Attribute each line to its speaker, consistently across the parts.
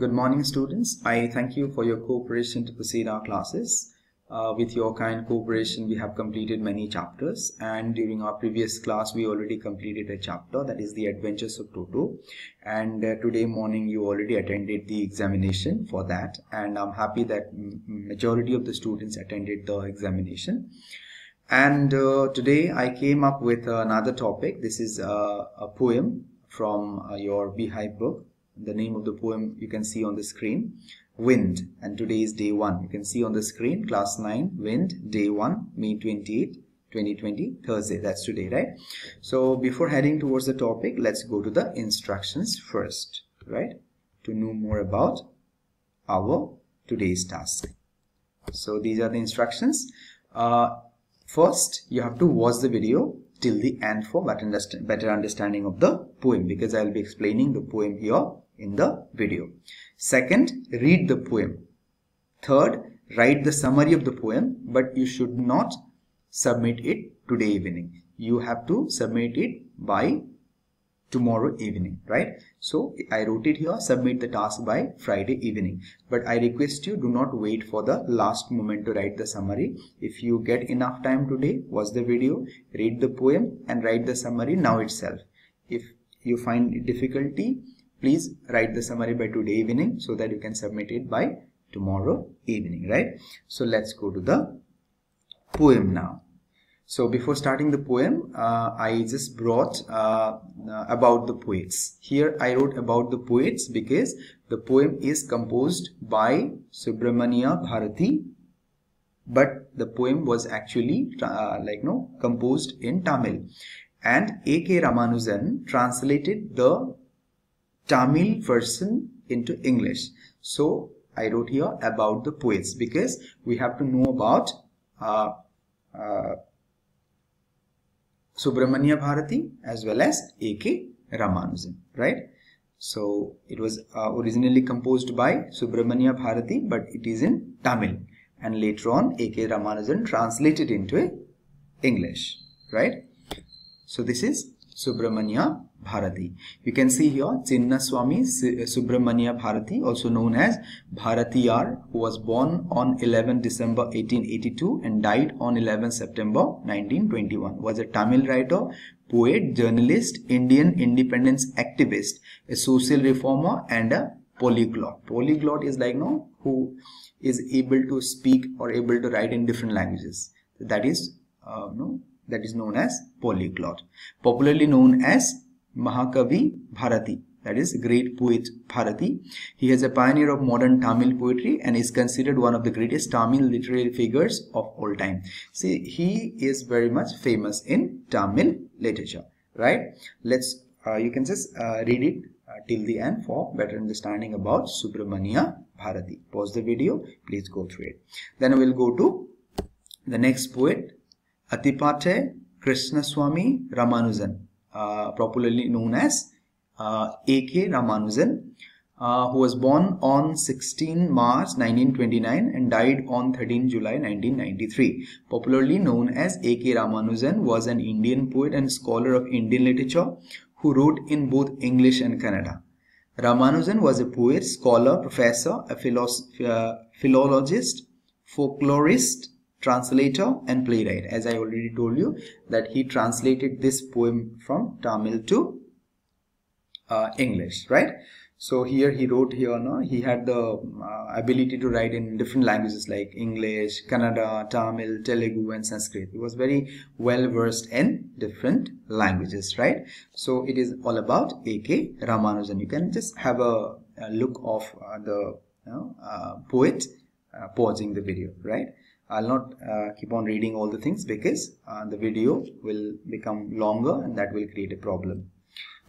Speaker 1: Good morning students. I thank you for your cooperation to proceed our classes. Uh, with your kind cooperation we have completed many chapters and during our previous class we already completed a chapter that is the adventures of Toto and uh, today morning you already attended the examination for that and I'm happy that majority of the students attended the examination and uh, today I came up with another topic this is a poem from uh, your Beehive book the name of the poem you can see on the screen wind. And today is day one. You can see on the screen class 9 wind day 1 may 28 2020 thursday. That's today right? So before heading towards the topic let's go to the instructions first right? To know more about our today's task. So these are the instructions. Uh, first you have to watch the video till the end for better understanding of the poem because I'll be explaining the poem here in the video. Second, read the poem. Third, write the summary of the poem but you should not submit it today evening. You have to submit it by tomorrow evening right so i wrote it here submit the task by friday evening but i request you do not wait for the last moment to write the summary if you get enough time today watch the video read the poem and write the summary now itself if you find difficulty please write the summary by today evening so that you can submit it by tomorrow evening right so let's go to the poem now so before starting the poem, uh, I just brought uh, uh, about the poets. Here I wrote about the poets because the poem is composed by Subramania Bharati, but the poem was actually uh, like no composed in Tamil, and A.K. Ramanujan translated the Tamil version into English. So I wrote here about the poets because we have to know about uh, uh, Subramania Bharati as well as A.K. Ramanujan, right? So it was uh, originally composed by Subramania Bharati, but it is in Tamil. And later on, A.K. Ramanujan translated into English, right? So this is Subramania Bharati. You can see here Chinna Swami Subramania Bharati, also known as Bharatiyar, who was born on 11 December 1882 and died on 11 September 1921, was a Tamil writer, poet, journalist, Indian independence activist, a social reformer, and a polyglot. Polyglot is like no who is able to speak or able to write in different languages. That is uh, no that is known as polyglot, popularly known as Mahakavi Bharati that is great poet Bharati. He is a pioneer of modern Tamil poetry and is considered one of the greatest Tamil literary figures of all time. See, he is very much famous in Tamil literature, right? Let's, uh, you can just uh, read it uh, till the end for better understanding about Subramania Bharati. Pause the video, please go through it. Then we'll go to the next poet, Attipate Krishnaswamy Ramanujan uh, popularly known as uh, A.K. Ramanujan, uh, who was born on 16 March 1929 and died on 13 July 1993. Popularly known as A.K. Ramanujan was an Indian poet and scholar of Indian literature who wrote in both English and Kannada. Ramanujan was a poet, scholar, professor, a uh, philologist, folklorist, translator and playwright. As I already told you that he translated this poem from Tamil to uh, English right? So here he wrote here no he had the uh, ability to write in different languages like English Kannada Tamil Telugu and Sanskrit. He was very well versed in different languages right? So it is all about A.K. Ramanujan. You can just have a, a look of uh, the you know, uh, poet uh, pausing the video right I'll not uh, keep on reading all the things because uh, the video will become longer and that will create a problem.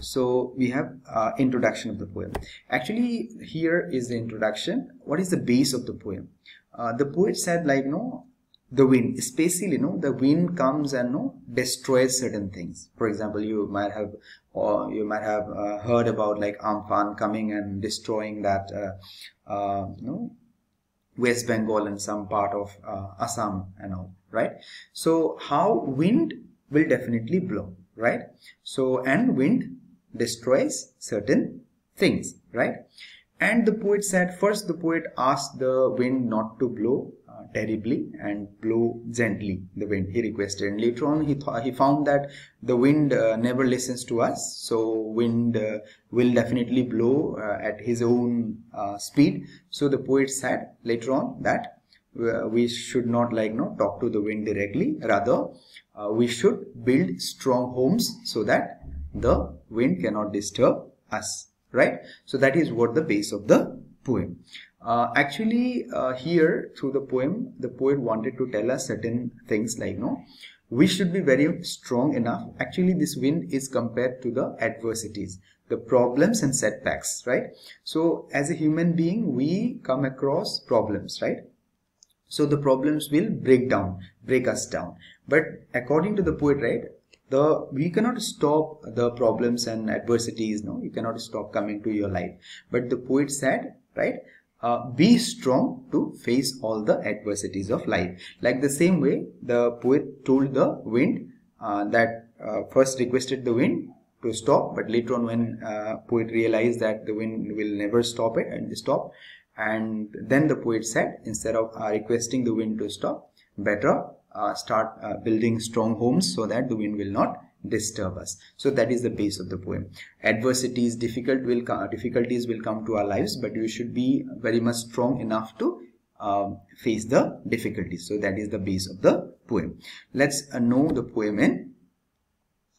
Speaker 1: So we have uh, introduction of the poem. Actually, here is the introduction. What is the base of the poem? Uh, the poet said like, no, the wind, especially, you know, the wind comes and no destroys certain things. For example, you might have, or you might have uh, heard about like Amphan coming and destroying that, uh, you know, West Bengal and some part of uh, Assam and all, right? So how wind will definitely blow, right? So and wind destroys certain things, right? and the poet said first the poet asked the wind not to blow terribly and blow gently the wind. He requested and later on he thought he found that the wind uh, never listens to us. So wind uh, will definitely blow uh, at his own uh, speed. So the poet said later on that uh, we should not like no talk to the wind directly. Rather we should build strong homes so that the wind cannot disturb us. Right? So that is what the base of the poem uh, actually uh, here through the poem the poet wanted to tell us certain things like no we should be very strong enough. Actually this wind is compared to the adversities the problems and setbacks right? So as a human being we come across problems right? So the problems will break down break us down. But according to the poet right the we cannot stop the problems and adversities no? You cannot stop coming to your life. But the poet said right uh, be strong to face all the adversities of life. Like the same way the poet told the wind uh, that uh, first requested the wind to stop but later on when uh, poet realized that the wind will never stop it and stop and then the poet said instead of uh, requesting the wind to stop better uh, start building strong homes so that the wind will not disturb us. So that is the base of the poem. Adversities difficult will difficulties will come to our lives but you should be very much strong enough to uh, face the difficulties. So that is the base of the poem. Let's uh, know the poem in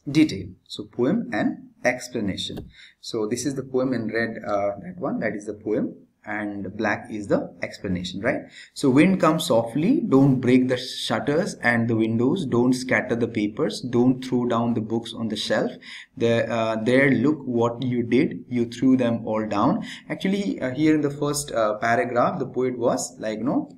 Speaker 1: detail. So poem and explanation. So this is the poem in red uh, that one. That is the poem and black is the explanation right? So wind comes softly don't break the shutters and the windows don't scatter the papers don't throw down the books on the shelf. There uh, there look what you did you threw them all down. Actually uh, here in the first uh, paragraph the poet was like you know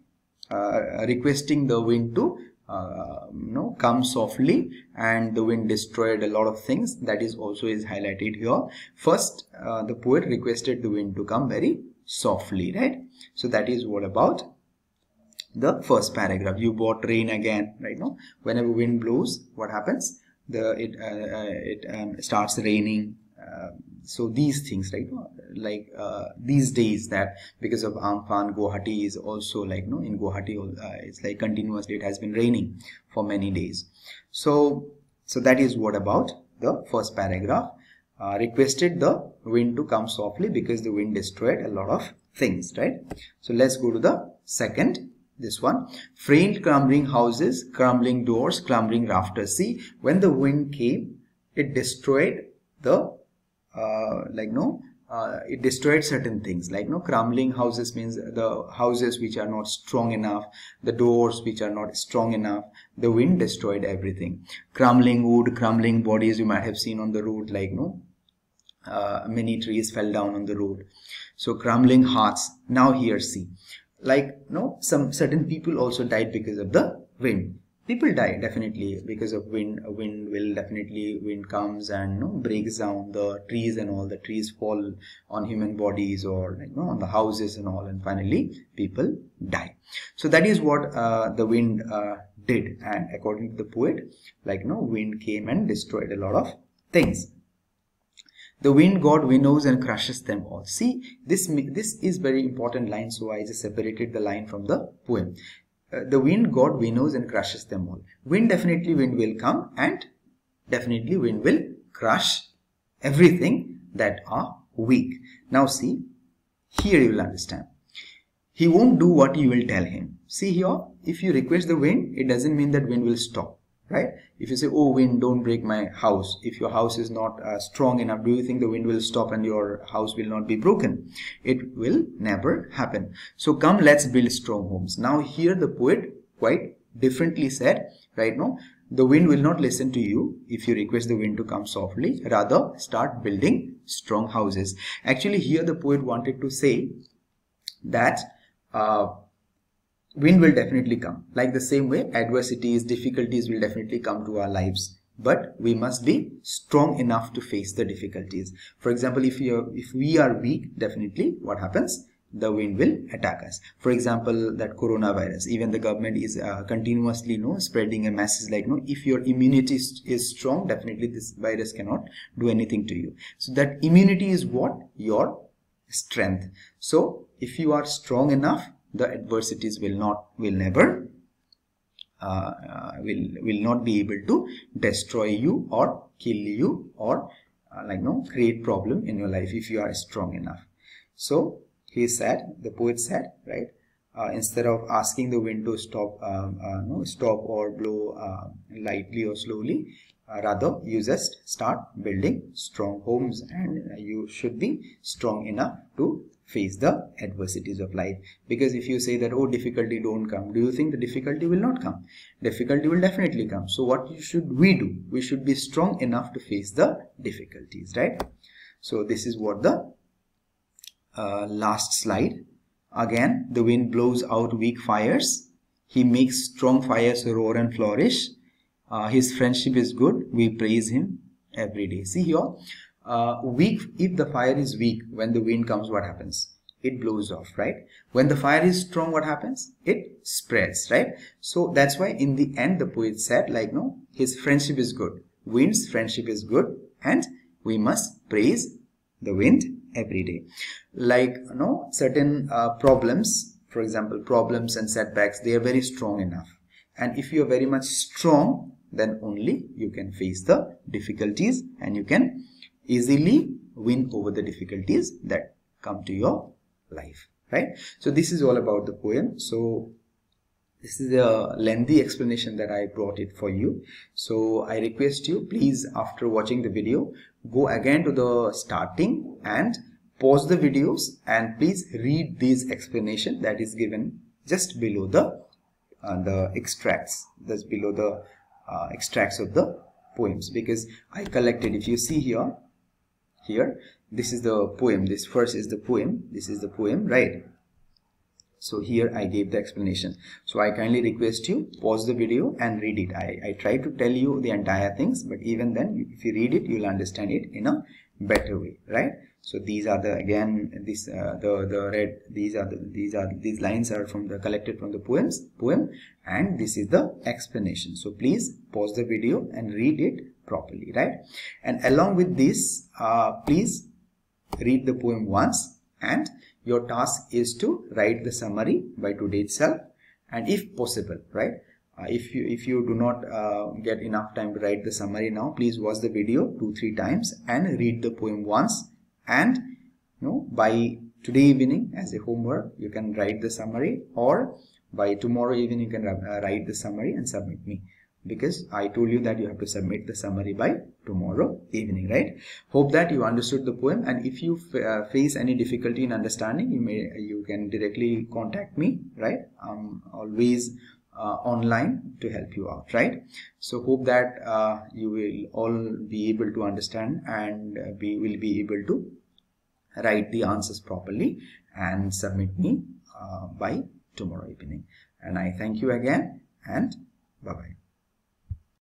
Speaker 1: uh, requesting the wind to uh, you know come softly and the wind destroyed a lot of things. That is also is highlighted here. First uh, the poet requested the wind to come very softly right? So that is what about the first paragraph. You bought rain again right now whenever wind blows what happens? The it uh, uh, it um, starts raining uh, so these things right like uh, these days that because of Amphan Guwahati is also like no? In Guwahati uh, it's like continuously it has been raining for many days. So so that is what about the first paragraph uh, requested the wind to come softly because the wind destroyed a lot of things right? So let's go to the second this one. Framed crumbling houses crumbling doors crumbling rafters. See when the wind came it destroyed the uh, like no uh, it destroyed certain things like you no crumbling houses means the houses which are not strong enough the doors which are not strong enough the wind destroyed everything. Crumbling wood crumbling bodies you might have seen on the road like no uh, many trees fell down on the road. So crumbling hearts now here see. Like you no some certain people also died because of the wind people die definitely because of wind wind will definitely wind comes and no breaks down the trees and all the trees fall on human bodies or like no on the houses and all and finally people die so that is what uh, the wind uh, did and according to the poet like no wind came and destroyed a lot of things the wind god winnows and crushes them all. See, this, this is very important line. So I just separated the line from the poem. Uh, the wind god winnows and crushes them all. Wind definitely wind will come and definitely wind will crush everything that are weak. Now see, here you will understand. He won't do what you will tell him. See here, if you request the wind, it doesn't mean that wind will stop right? If you say oh wind don't break my house. If your house is not uh, strong enough do you think the wind will stop and your house will not be broken? It will never happen. So come let's build strong homes. Now here the poet quite differently said right now the wind will not listen to you if you request the wind to come softly. Rather start building strong houses. Actually here the poet wanted to say that uh, wind will definitely come. Like the same way adversities difficulties will definitely come to our lives. But we must be strong enough to face the difficulties. For example if you if we are weak definitely what happens? The wind will attack us. For example that coronavirus. Even the government is uh, continuously you know spreading a message like you know if your immunity is, is strong definitely this virus cannot do anything to you. So that immunity is what? Your strength. So if you are strong enough the adversities will not will never uh, uh, will will not be able to destroy you or kill you or uh, like no create problem in your life if you are strong enough. So he said the poet said right uh, instead of asking the wind to stop um, uh, no, stop or blow uh, lightly or slowly uh, rather you just start building strong homes and you should be strong enough to face the adversities of life. Because if you say that oh difficulty don't come do you think the difficulty will not come? Difficulty will definitely come. So what should we do? We should be strong enough to face the difficulties right? So this is what the uh, last slide. Again the wind blows out weak fires. He makes strong fires roar and flourish uh, his friendship is good. We praise him every day. See here uh, weak if the fire is weak when the wind comes what happens? It blows off right? When the fire is strong what happens? It spreads right? So that's why in the end the poet said like no his friendship is good. Wind's friendship is good and we must praise the wind every day. Like you know certain uh, problems for example problems and setbacks they are very strong enough. And if you are very much strong then only you can face the difficulties and you can easily win over the difficulties that come to your life right? So this is all about the poem. So this is a lengthy explanation that I brought it for you. So I request you please after watching the video go again to the starting and pause the videos and please read this explanation that is given just below the uh, the extracts that's below the uh, extracts of the poems. Because I collected if you see here here this is the poem. This first is the poem. This is the poem right so here I gave the explanation. So I kindly request you pause the video and read it. I, I try to tell you the entire things but even then if you read it you'll understand it in a better way right? So these are the again this uh, the the red these are the, these are these lines are from the collected from the poems poem and this is the explanation. So please pause the video and read it properly right? And along with this uh, please read the poem once and your task is to write the summary by today itself and if possible right? Uh, if you if you do not uh, get enough time to write the summary now please watch the video two three times and read the poem once. And you know by today evening as a homework you can write the summary or by tomorrow evening you can uh, write the summary and submit me because I told you that you have to submit the summary by tomorrow evening right? Hope that you understood the poem. And if you uh, face any difficulty in understanding you may you can directly contact me right? I'm always uh, online to help you out right? So hope that uh, you will all be able to understand and uh, be will be able to write the answers properly and submit me uh, by tomorrow evening. And I thank you again and bye bye